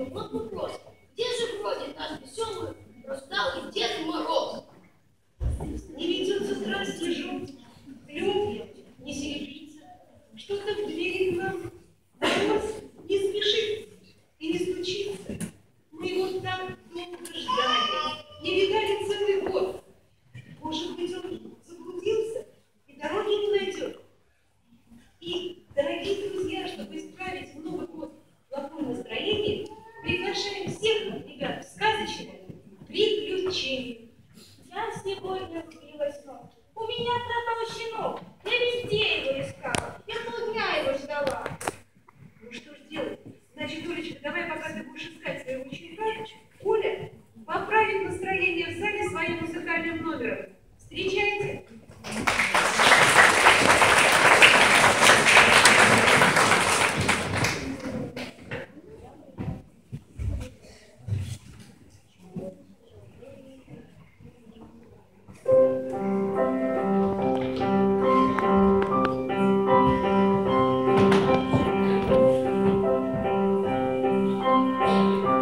Look, look, look. niña Música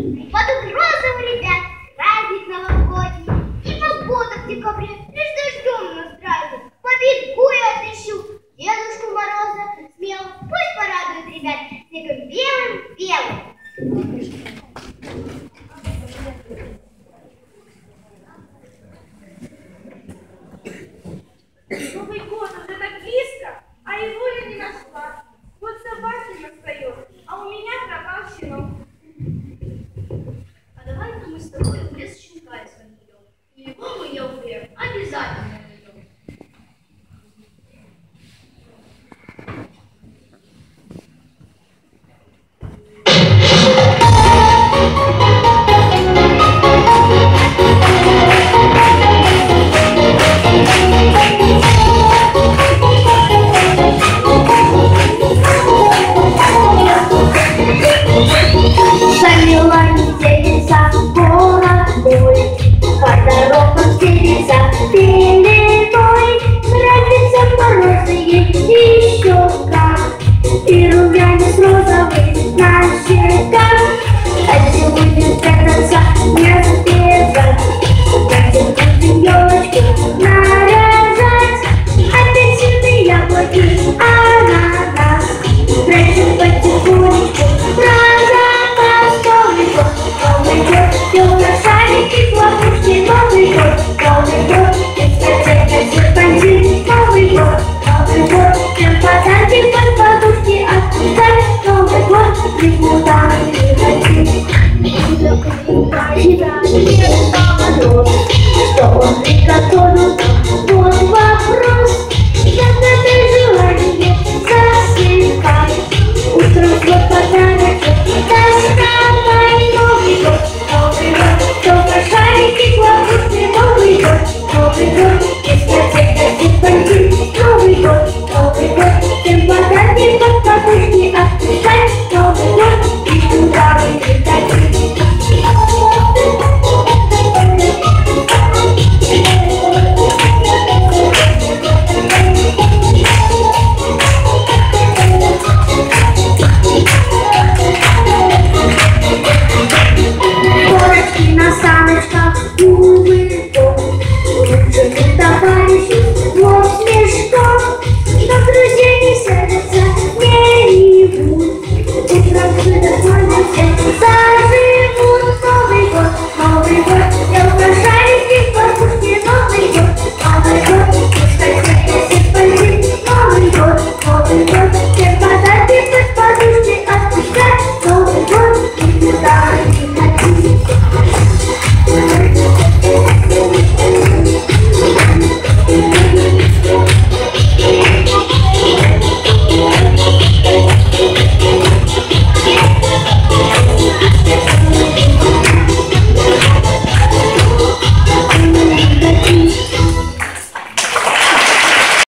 you.